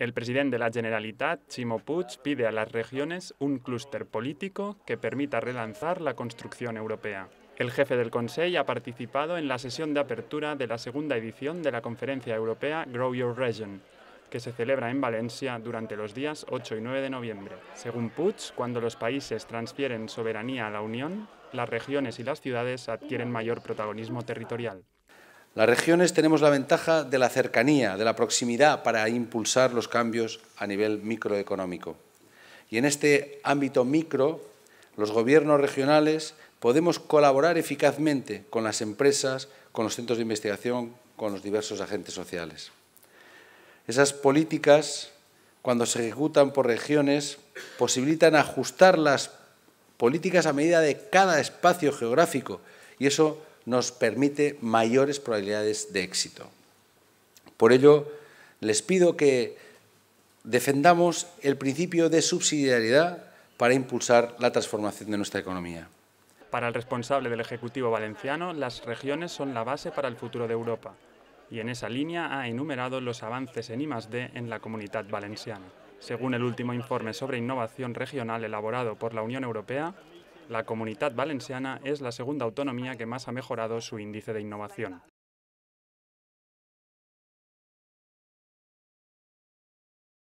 El presidente de la Generalitat, Chimo Puig, pide a las regiones un clúster político que permita relanzar la construcción europea. El jefe del Consejo ha participado en la sesión de apertura de la segunda edición de la conferencia europea Grow Your Region, que se celebra en Valencia durante los días 8 y 9 de noviembre. Según Puig, cuando los países transfieren soberanía a la Unión, las regiones y las ciudades adquieren mayor protagonismo territorial. Las regiones tenemos la ventaja de la cercanía, de la proximidad para impulsar los cambios a nivel microeconómico. Y en este ámbito micro, los gobiernos regionales podemos colaborar eficazmente con las empresas, con los centros de investigación, con los diversos agentes sociales. Esas políticas, cuando se ejecutan por regiones, posibilitan ajustar las políticas a medida de cada espacio geográfico y eso nos permite mayores probabilidades de éxito. Por ello, les pido que defendamos el principio de subsidiariedad para impulsar la transformación de nuestra economía. Para el responsable del Ejecutivo valenciano, las regiones son la base para el futuro de Europa y en esa línea ha enumerado los avances en I+D en la comunidad valenciana. Según el último informe sobre innovación regional elaborado por la Unión Europea, la Comunidad Valenciana es la segunda autonomía que más ha mejorado su índice de innovación.